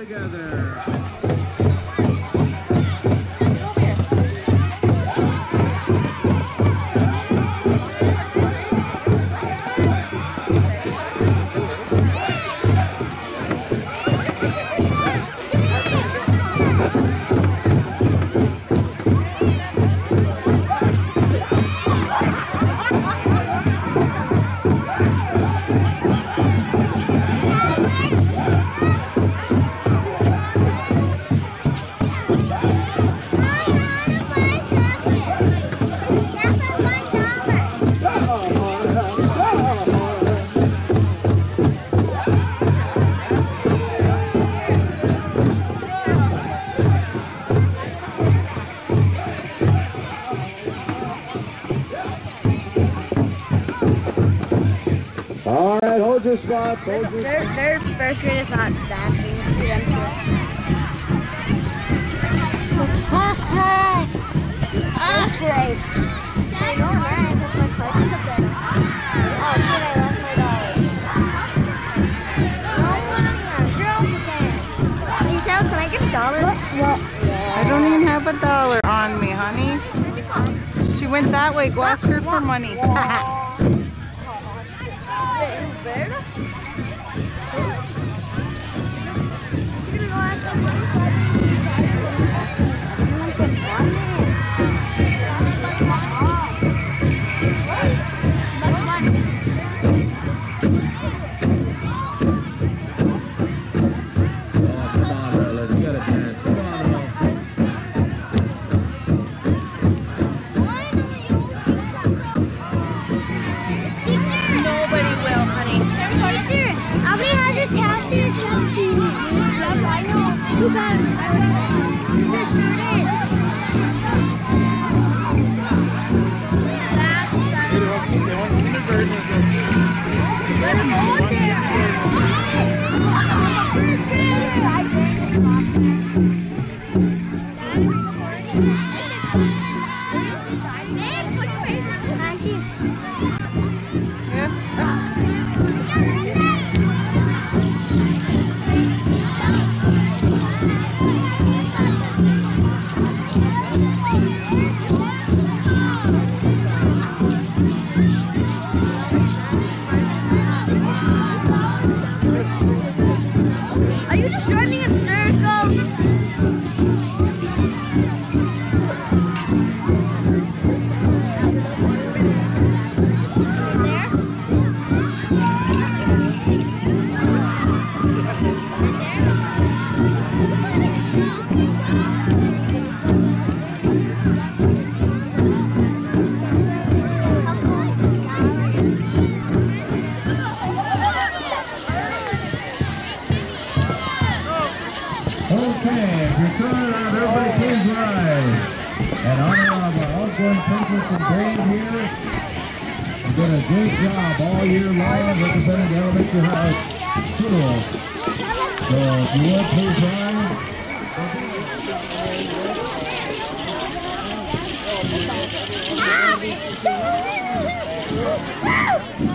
together. Your spots. Their, their first grade is not that big for them to. First grade. First grade. I know, man. That's my cousin's up there. Oh, shit, I lost my dollar. No, no, sure you can. Michelle, can I get a dollar? I don't even have a dollar on me, honey. Where'd you go? She went that way. Go ask her for money. know. Okay, if you're around, everybody please rise. And honor of our outgoing Princess and Brave here. You did a great job all year long representing the elementary high school. So if you would, please rise. Not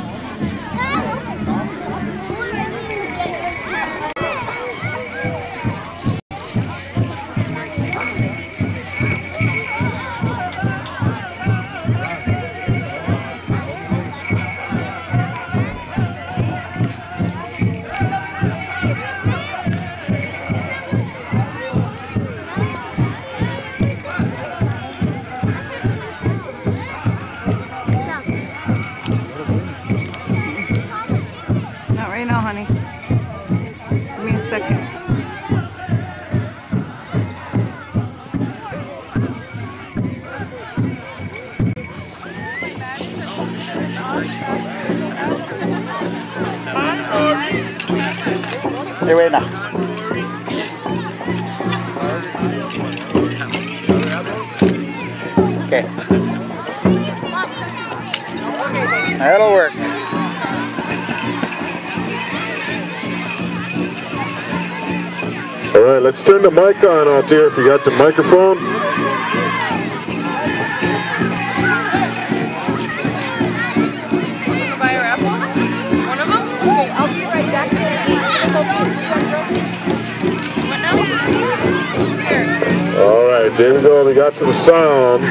right now, honey. Give me a second. Hey, wait now. Okay. That'll work. All right, let's turn the mic on out there if you got the microphone. All right, there we go. We got to the sound.